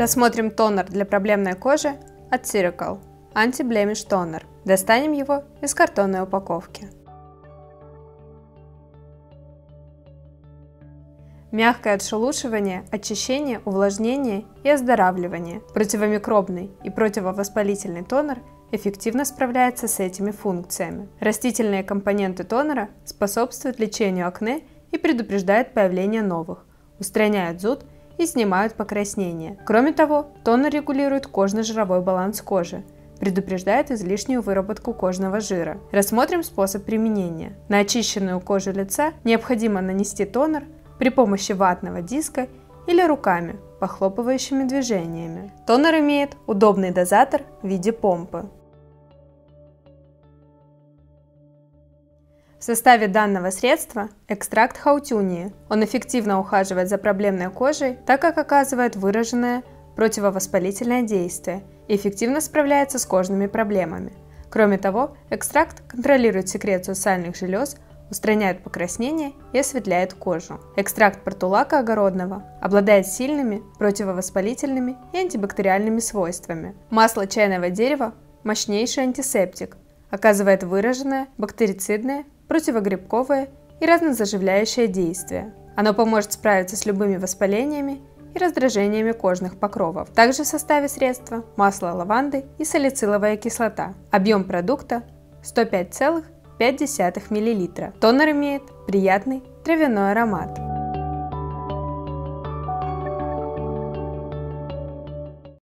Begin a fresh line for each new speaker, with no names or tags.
Рассмотрим тонер для проблемной кожи от Ciracle Anti-Blemish Toner. Достанем его из картонной упаковки. Мягкое отшелушивание, очищение, увлажнение и оздоравливание. Противомикробный и противовоспалительный тонер эффективно справляется с этими функциями. Растительные компоненты тонера способствуют лечению акне и предупреждают появление новых, устраняют зуд и снимают покраснение. Кроме того, тонер регулирует кожно-жировой баланс кожи, предупреждает излишнюю выработку кожного жира. Рассмотрим способ применения. На очищенную кожу лица необходимо нанести тонер при помощи ватного диска или руками, похлопывающими движениями. Тонер имеет удобный дозатор в виде помпы. В составе данного средства экстракт хаутюнии. Он эффективно ухаживает за проблемной кожей, так как оказывает выраженное противовоспалительное действие и эффективно справляется с кожными проблемами. Кроме того, экстракт контролирует секрецию сальных желез, устраняет покраснение и осветляет кожу. Экстракт портулака огородного обладает сильными противовоспалительными и антибактериальными свойствами. Масло чайного дерева – мощнейший антисептик, оказывает выраженное бактерицидное противогрибковое и разнозаживляющее действие. Оно поможет справиться с любыми воспалениями и раздражениями кожных покровов. Также в составе средства масло лаванды и салициловая кислота. Объем продукта 105,5 мл. Тонер имеет приятный травяной аромат.